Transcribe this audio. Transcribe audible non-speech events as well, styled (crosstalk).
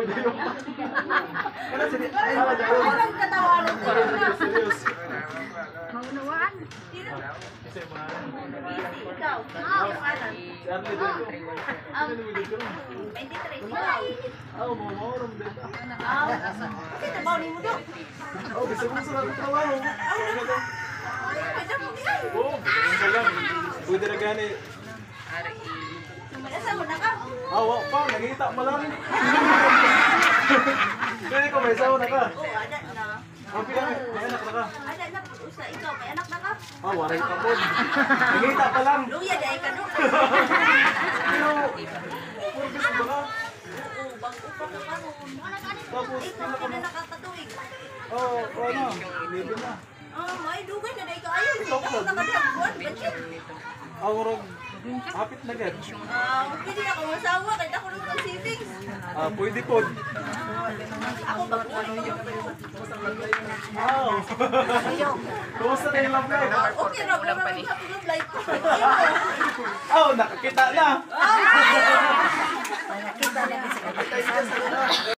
Oh, katawan mo? Oh, Maunawaan. Oh, Oh, Oh, 23. Oh, Oh, mau mau Oh, Oh, Oh, Oh, mau Oh, Oh, Oh, Oh, Oh, Oh, Oh, Oh, salam. Udah Oh, Oh, Oh, Oh, Oh, Oh, Awak Oh, Oh, Oh, malam. (laughs) ka. Pa. Pwede ko may sawa na ka. Oo, ada na. Ang pila may anak na ka. Ada na po sa ikaw. May anak na ka. Ah, waray ka po. Nakita pa lang. Luya, dahil ka doon. Pero, puro gusto ba ka? Oo, bago pa ka karoon. Tapos, Ikaw, pila ka na na. nakakatuwig. Oo, oh, ano, libre na. Ah, may dugay na dahil ka. Ayun, hindi ako nakadagbuan. Budget. Ang urog, hapit na gad. Ah, hindi ako masawa. Kahit ako nung savings. Ah, pwede po. Ako bago. Wow. (laughs) Kumusta na yung love life? Okay, Rob. Wala pa sa tulog light ko. (laughs) Oh, nakakita na. (laughs) Nakita na sa